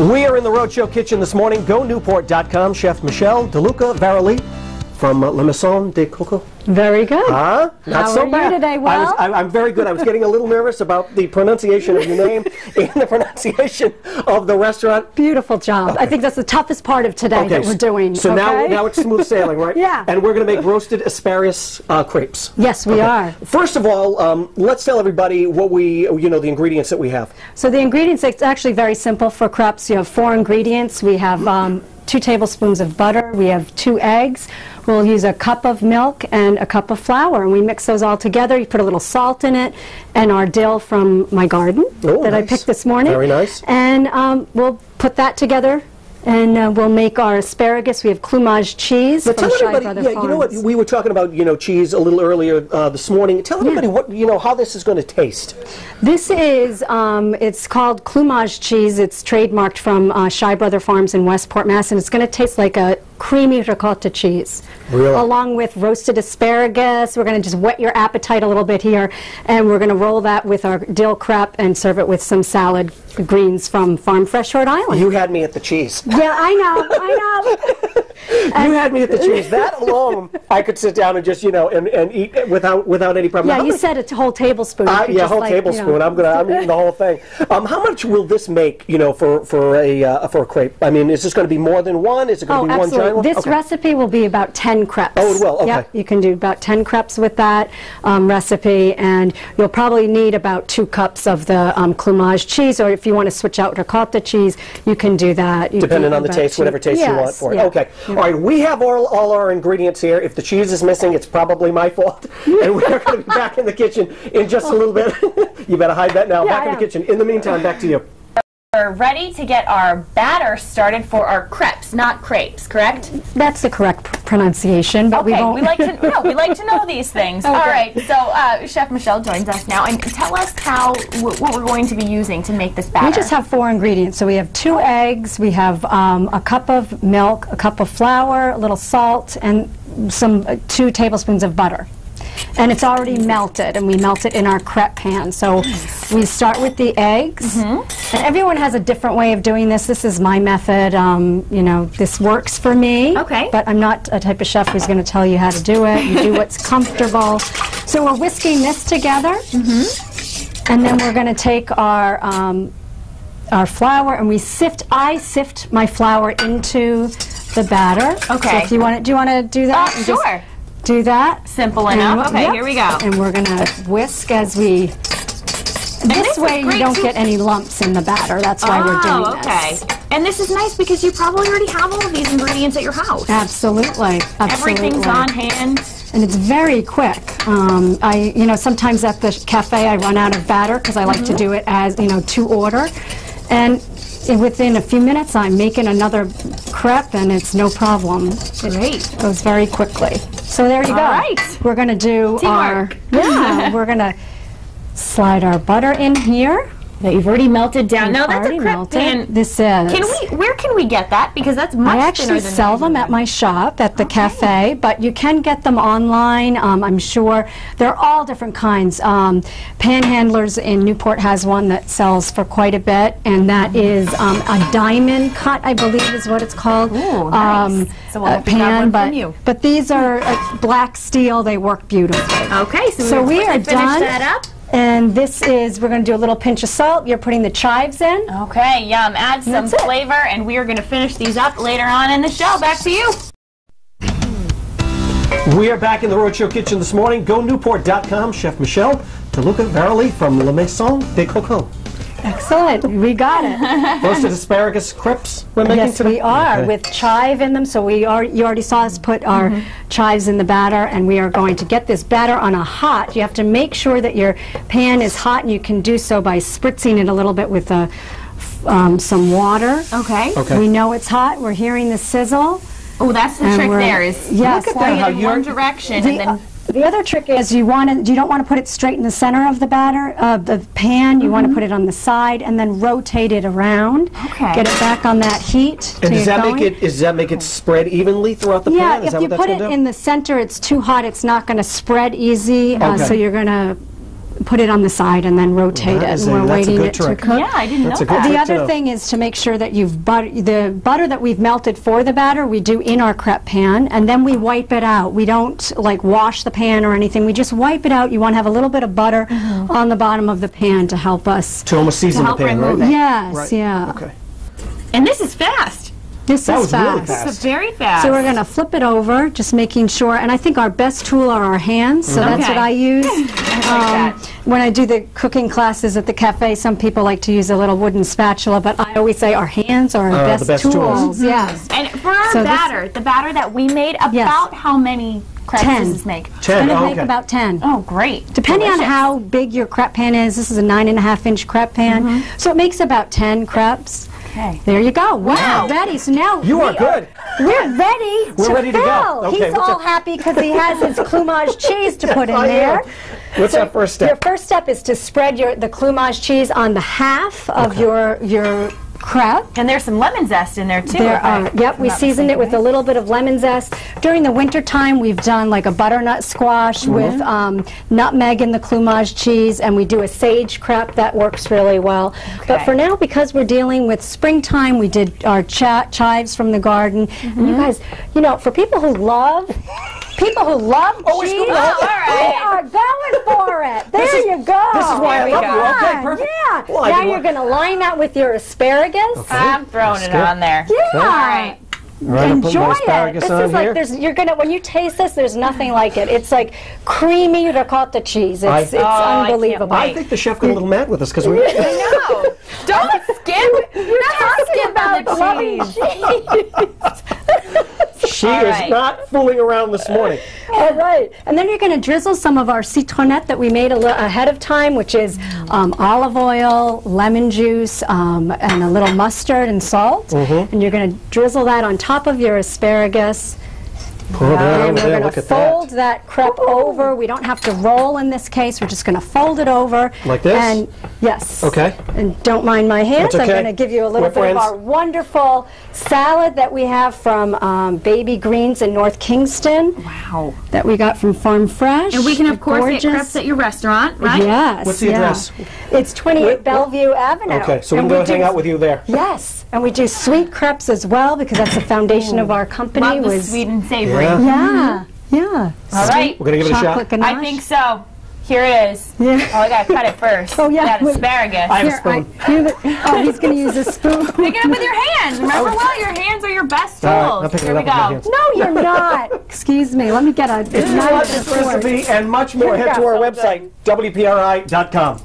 We are in the Rhode Show kitchen this morning. GoNewport.com. Chef Michele De Luca-Verley from uh, La Maison de Coco. Very good. Huh? Not How so are you bad. today, I was, I, I'm very good. I was getting a little nervous about the pronunciation of your name and the pronunciation of the restaurant. Beautiful job. I think that's the toughest part of today that we're doing. So now, okay? now it's smooth sailing, right? Yeah. And we're going to make roasted asparagus uh, crepes. Yes, we Okay. are. First of all, um, let's tell everybody what we, you know, the ingredients that we have. So the ingredients, it's actually very simple for crepes. You have four ingredients. We have um, two tablespoons of butter. We have two eggs. We'll use a cup of milk and a cup of flour, and we mix those all together. You put a little salt in it, and our dill from my garden Oh, that I picked this morning. Very nice. And um, we'll put that together, and uh, we'll make our asparagus. We have Cloumage cheese But from tell everybody, yeah, you know what? We were talking about, you know, cheese a little earlier uh, this morning. Tell everybody what, you know, how this is going to taste. This is, um, it's called Cloumage cheese. It's trademarked from uh, Shy Brother Farms in Westport, Mass. And it's going to taste like a creamy ricotta cheese. Really? Along with roasted asparagus. We're going to just whet your appetite a little bit here. And we're going to roll that with our dill crepe and serve it with some salad greens from Farm Fresh, Rhode Island. You had me at the cheese. yeah, I know, I know. You had me at the cheese. That alone, I could sit down and just, you know, and, and eat without without any problem. Yeah, How you said a whole tablespoon. Uh, yeah, whole like, you know- tablespoon. I'm gonna, I'm eating the whole thing. Um, how much will this make, you know, for for a uh, for a crepe? I mean, is this going to be more than one? Is it going Oh, to be one giant one? This Okay. recipe will be about 10 crepes. Oh, it will? Okay. Yep, you can do about 10 crepes with that um, recipe, and you'll probably need about two cups of the um, Cloumage cheese, or if you want to switch out ricotta cheese, you can do that. You Depending on the taste, whatever taste you want Yes, for it. yeah. Okay. All right. We have all, all our ingredients here. If the cheese is missing, it's probably my fault. and we are going to be back in the kitchen in just a little bit. you better hide that now. Yeah, back in the kitchen. In the meantime, back to you. We're ready to get our batter started for our crepes, not crepes, correct? That's the correct pr- pronunciation, but we Okay, won't. we like to no, we like to know these things. All right, so uh, Chef Michele joins us now, and tell us how wh- what we're going to be using to make this batter. We just have four ingredients. So we have two eggs, we have um, a cup of milk, a cup of flour, a little salt, and some uh, two tablespoons of butter. And it's already melted, and we melt it in our crepe pan. So we start with the eggs, Mm-hmm. and everyone has a different way of doing this. This is my method. Um, you know, this works for me. Okay. But I'm not a type of chef who's going to tell you how to do it. You do what's comfortable. So we're whisking this together, Mm-hmm. and then we're going to take our um, our flour and we sift. I sift my flour into the batter. Okay. So if you want to, do you want to do that? Uh, sure. Do that. Simple And enough. Okay, yep. here we go. And we're gonna whisk as we. this This way you don't get any lumps in the batter. That's why we're doing oh, okay. this. And this is nice because you probably already have all of these ingredients at your house. Absolutely. Absolutely. Everything's on hand. and it's very quick. Um, I, you know, sometimes at the cafe I run out of batter because I like Mm-hmm. to do it as, you know, to order, and within a few minutes I'm making another crepe and it's no problem. It Great. goes very quickly. So there you go. All right. We're gonna do our yeah. we're gonna slide our butter in here. That you've already melted down. No, that's a Already crepe melted. pan. This is. Can we? Where can we get that? Because that's much I actually than sell them at my shop at the cafe, but you can get them online. Um, I'm sure they're all different kinds. Um, Panhandlers in Newport has one that sells for quite a bit, and that is um, a diamond cut, I believe, is what it's called. Ooh, nice. So we'll uh, have to grab one pan, from but you. but these are uh, black steel. They work beautifully. Okay, so, So we're we are going finish done. that up. And this is we're going to do a little pinch of salt. You're putting the chives in. Okay, yum. Add some That's it. flavor, and we are going to finish these up later on in the show. Back to you. We are back in the Rhode Show kitchen this morning. GoNewport.com. Chef Michele De Luca-Verley from La Maison de Coco. Excellent. We got it. Roasted asparagus crepes we're making Yes, today? we are Okay. with chive in them. So we are. You already saw us put our chives in the batter, and we are going to get this batter on a hot. You have to make sure that your pan is hot, and you can do so by spritzing it a little bit with a, f- um, some water. Okay. Okay. We know it's hot. We're hearing the sizzle. Oh, that's the And trick we're- there is Yes. look Look at at that, how in you're- one direction The, and uh, then the other trick is you want to you don't want to put it straight in the center of the batter of the pan. You want to put it on the side and then rotate it around. Okay. Get it back on that heat. And does that going. make it? Does that make it spread evenly throughout the Yeah, pan? Yeah. if that you what put it do? in the center, it's too hot. It's not going to spread easy. Uh, Okay. so you're going to put it on the side and then rotate that it. is and a- we're that's a waiting good it to trick. cook. Yeah, I didn't That's know that. The other thing is to make sure that you've butter the butter that we've melted for the batter we do in our crepe pan and then we wipe it out. We don't like wash the pan or anything. We just wipe it out. You want to have a little bit of butter Mm-hmm. on the bottom of the pan to help us. To almost season the help pan, right? it. Yes, Right. yeah. Okay. And this is fast. This That is was really fast. fast. It's very fast. So we're going to flip it over, just making sure. And I think our best tool are our hands, so that's what Okay. I use. that. Um, when I do the cooking classes at the cafe, some people like to use a little wooden spatula, but I always say our hands are our Uh, best, best tools. Mm-hmm. Yes. And for our So batter, the batter that we made, about how many crepes Ten. does this make? Ten. Gonna Oh, make okay. about 10. Oh, great. Depending on how big your crepe pan is, this is a nine and a half inch crepe pan, mm-hmm. so it makes about 10 crepes. Okay. There you go. Wow, Wow. ready. So now You we are good. We're ready. We're to ready to go. Okay, He's all up? happy because he has his Cloumage cheese to put in I am. there. What's So our first step? Your first step is to spread your the Cloumage cheese on the half of your your crepe. And there's some lemon zest in there too. There if I- are, yep, we seasoned it with a little bit of lemon zest. During the winter time, we've done like a butternut squash Mm-hmm. with um, nutmeg in the Cloumage cheese, and we do a sage crepe that works really well. But for now, because we're dealing with springtime, we did our chi- chives from the garden. And Mm-hmm. you guys, you know, for people who love, people who love Oh, it's cheese, good. Oh, all right. we are going for it. There you go. this is why I love we you. Okay, Yeah, perfect. Yeah. Well, now you're going to line that with your asparagus. I'm throwing That's it good. on there. Yeah. All right. Right, I'm putting my Enjoy it. This on is here. like there's you're gonna when you taste this, there's nothing like it. It's like creamy ricotta cheese. It's I- it's Oh, unbelievable. I wait. think the chef got a little mad with us because we. No, don't skip. You're talking about loving cheese. She All is right. not fooling around this morning. All right, and then you're going to drizzle some of our citronette that we made a ahead of time, which is um, olive oil, lemon juice, um, and a little mustard and salt. Mm-hmm. And you're going to drizzle that on top of your asparagus. Pour that And over we're there. going Look to at that. fold that crepe over. We don't have to roll in this case. We're just going to fold it over. Like this? And yes. Okay. And don't mind my hands. That's I'm going to give you a little We're bit of our wonderful salad that we have from um, Baby Greens in North Kingstown Wow. that we got from Farm Fresh. And we can, of They're course, get crepes at your restaurant, right? Yes. What's the yeah. address? It's 28 Wait, what? Bellevue Avenue. Okay, so we can And go hang out with you there. Yes, and we do sweet crepes as well because that's the foundation of our company. Love the was sweet and savory. Yeah. Yeah, mm-hmm. yeah. All right. We're gonna give it a shot. Ganache. I think so. Here it is. Yeah. Oh, I gotta cut it first. Oh, yeah. That asparagus. I have a Here, I- spoon. here the- oh, he's going to use a spoon. Pick it up with your hands. Remember, well, your hands are your best tools. I'm Here it we up with my go. hands. No, you're not. Excuse me. Let me get a. If you want this recipe and much more, head to our website, WPRI.com.